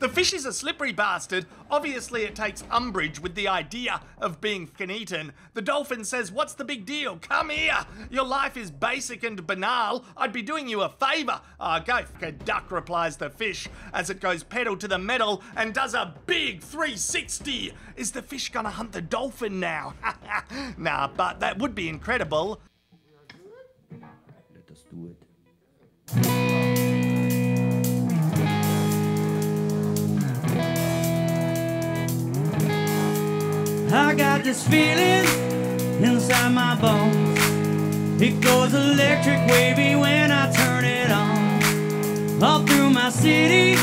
The fish is a slippery bastard. Obviously, it takes umbrage with the idea of being fing eaten. The dolphin says, What's the big deal? Come here. Your life is basic and banal. I'd be doing you a favor. Ah, oh, go f duck, replies the fish as it goes pedal to the metal and does a big 360. Is the fish gonna hunt the dolphin now? nah, but that would be incredible. Let us do it. this feeling inside my bones. It goes electric wavy when I turn it on. All through my city,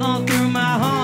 all through my home.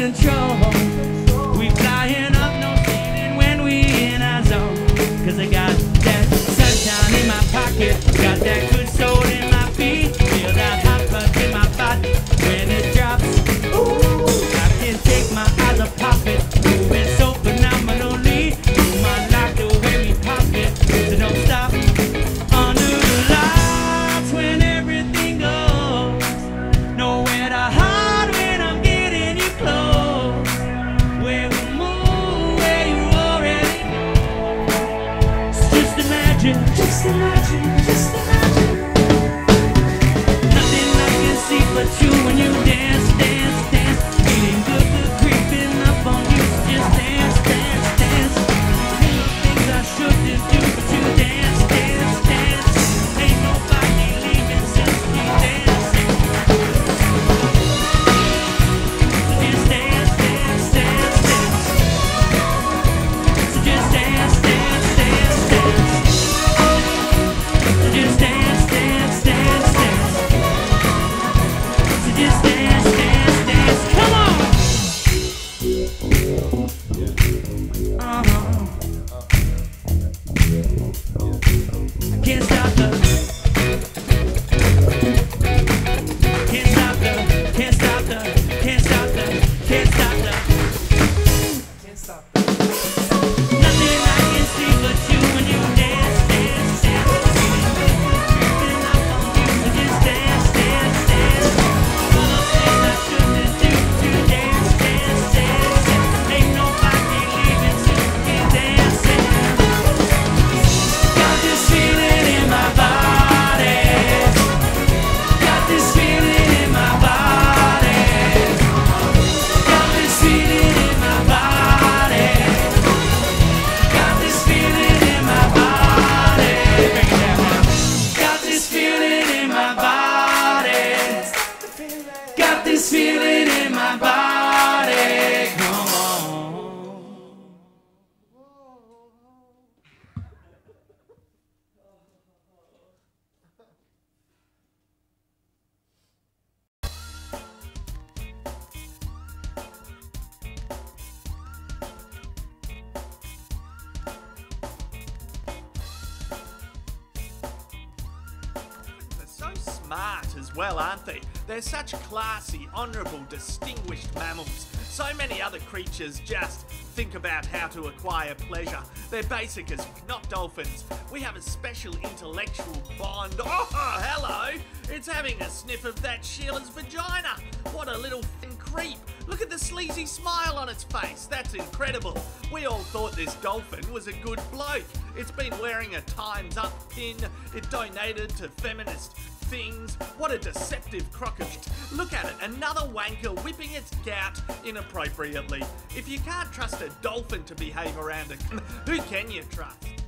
control. We flying up, no ceiling when we in our zone. Cause I got that sunshine in my pocket, got that good soul. imagine, just imagine. well, aren't they? They're such classy, honourable, distinguished mammals. So many other creatures just think about how to acquire pleasure. They're basic as not dolphins. We have a special intellectual bond. Oh, hello! It's having a sniff of that Sheila's vagina. What a little thin creep. Look at the sleazy smile on its face. That's incredible. We all thought this dolphin was a good bloke. It's been wearing a Time's Up pin. It donated to feminist things. What a deceptive crocodile. Look at it, another wanker whipping its gout inappropriately. If you can't trust a dolphin to behave around a... Who can you trust?